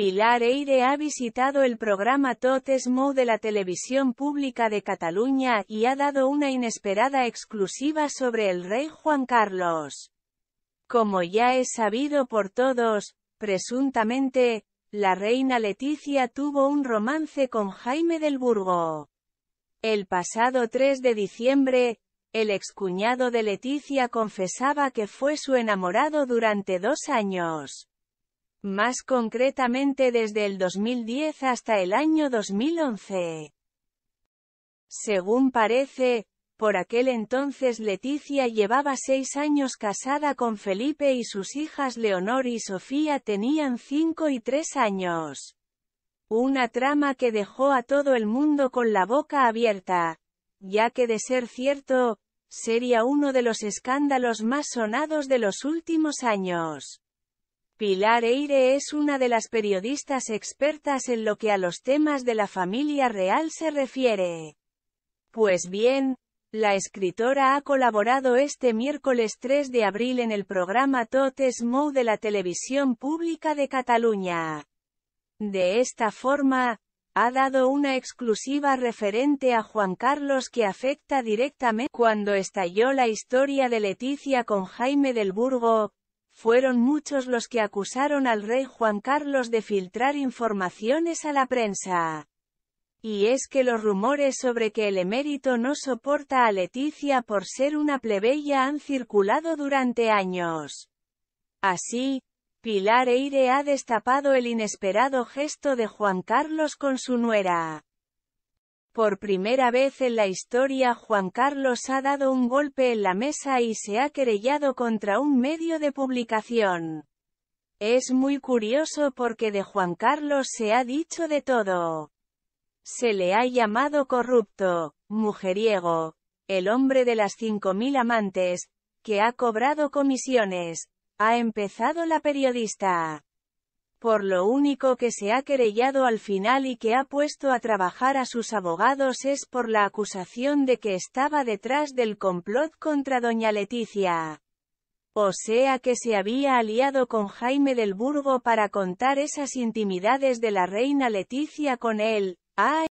Pilar Eire ha visitado el programa Tot es Mou de la televisión pública de Cataluña y ha dado una inesperada exclusiva sobre el rey Juan Carlos. Como ya es sabido por todos, presuntamente, la reina Leticia tuvo un romance con Jaime del Burgo. El pasado 3 de diciembre, el excuñado de Leticia confesaba que fue su enamorado durante dos años. Más concretamente desde el 2010 hasta el año 2011. Según parece, por aquel entonces Leticia llevaba seis años casada con Felipe y sus hijas Leonor y Sofía tenían cinco y tres años. Una trama que dejó a todo el mundo con la boca abierta, ya que de ser cierto, sería uno de los escándalos más sonados de los últimos años. Pilar Eire es una de las periodistas expertas en lo que a los temas de la familia real se refiere. Pues bien, la escritora ha colaborado este miércoles 3 de abril en el programa Tot es Mou de la televisión pública de Cataluña. De esta forma, ha dado una exclusiva referente a Juan Carlos que afecta directamente cuando estalló la historia de Leticia con Jaime del Burgo, fueron muchos los que acusaron al rey Juan Carlos de filtrar informaciones a la prensa. Y es que los rumores sobre que el emérito no soporta a Leticia por ser una plebeya han circulado durante años. Así, Pilar Eire ha destapado el inesperado gesto de Juan Carlos con su nuera. Por primera vez en la historia Juan Carlos ha dado un golpe en la mesa y se ha querellado contra un medio de publicación. Es muy curioso porque de Juan Carlos se ha dicho de todo. Se le ha llamado corrupto, mujeriego, el hombre de las cinco mil amantes, que ha cobrado comisiones, ha empezado la periodista por lo único que se ha querellado al final y que ha puesto a trabajar a sus abogados es por la acusación de que estaba detrás del complot contra doña Leticia. O sea que se había aliado con Jaime del Burgo para contar esas intimidades de la reina Leticia con él. Ah,